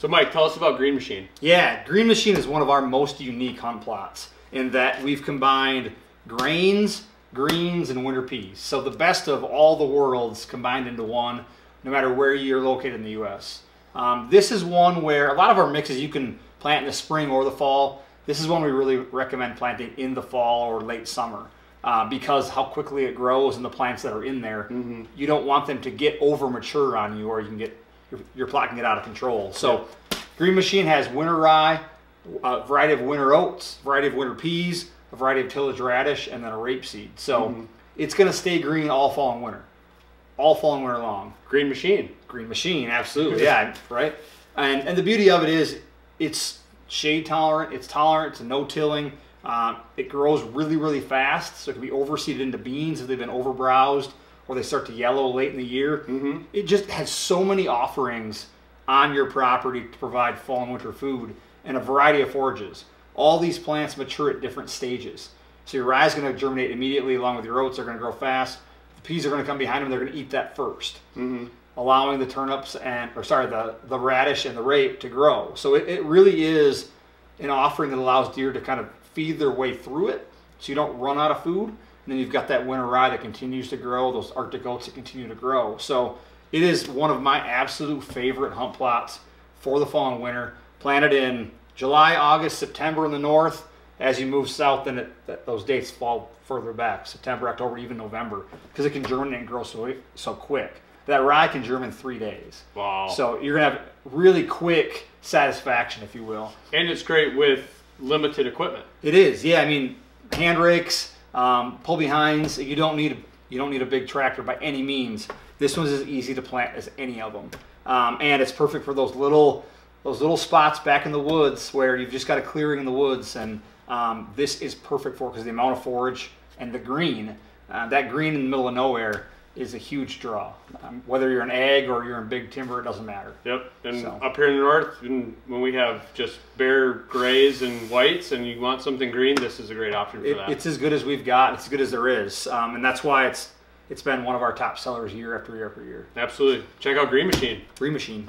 So, Mike, tell us about Green Machine. Yeah, Green Machine is one of our most unique hunt plots in that we've combined grains, greens, and winter peas. So the best of all the worlds combined into one, no matter where you're located in the U.S. Um, this is one where a lot of our mixes you can plant in the spring or the fall. This is one we really recommend planting in the fall or late summer. Uh, because how quickly it grows and the plants that are in there, mm-hmm. you don't want them to get over mature on you, or you can get your, your plot can get out of control. So. Green Machine has winter rye, a variety of winter oats, a variety of winter peas, a variety of tillage radish, and then a rapeseed. So mm-hmm. it's going to stay green all fall and winter, all fall and winter long. Green Machine. Green Machine, absolutely, yeah, right. And and the beauty of it is it's shade tolerant, it's tolerant to no tilling. Um, it grows really, really fast, so it can be overseeded into beans if they've been overbrowsed or they start to yellow late in the year. Mm-hmm. It just has so many offerings on your property to provide fall and winter food and a variety of forages. All these plants mature at different stages. So your rye is going to germinate immediately along with your oats. They're going to grow fast. The peas are going to come behind them. They're going to eat that 1st mm-hmm. allowing the turnips and, or sorry, the, the radish and the rape to grow. So it, it really is an offering that allows deer to kind of feed their way through it so you don't run out of food. And then you've got that winter rye that continues to grow, those Arctic oats that continue to grow. So it is one of my absolute favorite hunt plots for the fall and winter. Planted in July, August, September in the north. As you move south, then it, those dates fall further back, September, October, even November, because it can germinate and grow so, so quick. That rye can germinate in three days. Wow. So you're going to have really quick satisfaction, if you will. And it's great with limited equipment. It is, yeah. I mean, hand rakes, um, pull behinds. You don't need you don't need a big tractor by any means. This one's as easy to plant as any of them, um, and it's perfect for those little those little spots back in the woods where you've just got a clearing in the woods, and um, this is perfect for because the amount of forage and the green, uh, that green in the middle of nowhere is a huge draw. Um, whether you're an ag or you're in big timber, it doesn't matter. Yep. And so. up here in the north, when we have just bare grays and whites, and you want something green, this is a great option for it, that. It's as good as we've got. It's as good as there is, um, and that's why it's it's been one of our top sellers year after year after year. Absolutely. Check out Green Machine. Green Machine.